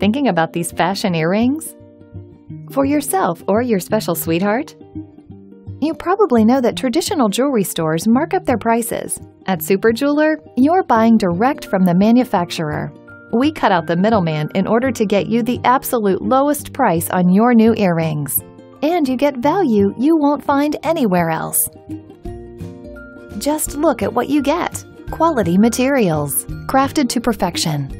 Thinking about these fashion earrings? For yourself or your special sweetheart? You probably know that traditional jewelry stores mark up their prices. At Super Jeweler, you're buying direct from the manufacturer. We cut out the middleman in order to get you the absolute lowest price on your new earrings. And you get value you won't find anywhere else. Just look at what you get quality materials, crafted to perfection.